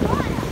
Fire!